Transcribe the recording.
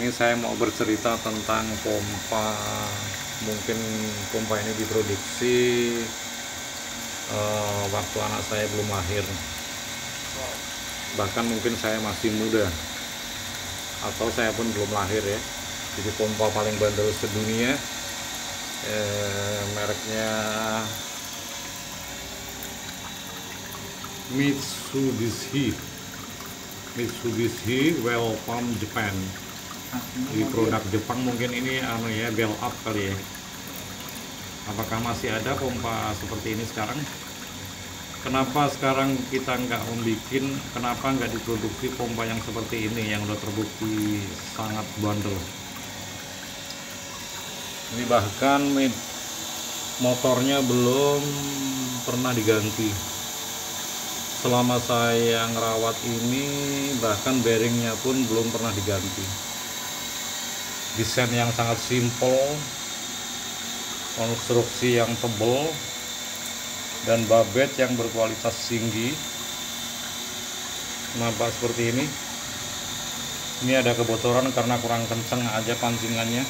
Ini saya mau bercerita tentang pompa. Mungkin pompa ini diproduksi uh, waktu anak saya belum lahir. Bahkan mungkin saya masih muda. Atau saya pun belum lahir ya. Jadi pompa paling bandel sedunia. Eh, mereknya Mitsubishi. Mitsubishi Welcome Japan di produk Jepang mungkin ini anu ya bell up kali ya. Apakah masih ada pompa seperti ini sekarang? Kenapa sekarang kita nggak membuat kenapa nggak diproduksi pompa yang seperti ini yang udah terbukti sangat bandel? Ini bahkan motornya belum pernah diganti. Selama saya ngerawat ini bahkan bearingnya pun belum pernah diganti desain yang sangat simple konstruksi yang tebal dan babet yang berkualitas tinggi. Kenapa seperti ini? Ini ada kebocoran karena kurang kenceng aja pancingannya